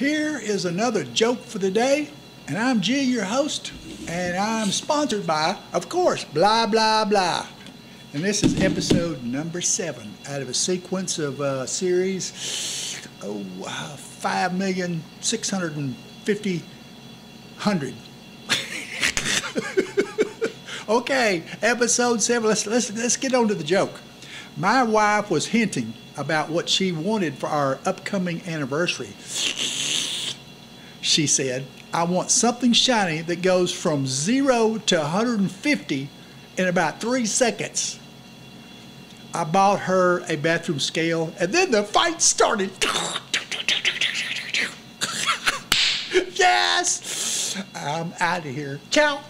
Here is another joke for the day, and I'm G, your host, and I'm sponsored by, of course, blah, blah, blah. And this is episode number seven out of a sequence of uh, series, oh, uh, 5,650,000. okay, episode seven. Let's, let's, let's get on to the joke. My wife was hinting about what she wanted for our upcoming anniversary. She said, I want something shiny that goes from zero to 150 in about three seconds. I bought her a bathroom scale, and then the fight started. yes! I'm out of here. Ciao.